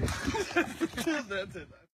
That's it.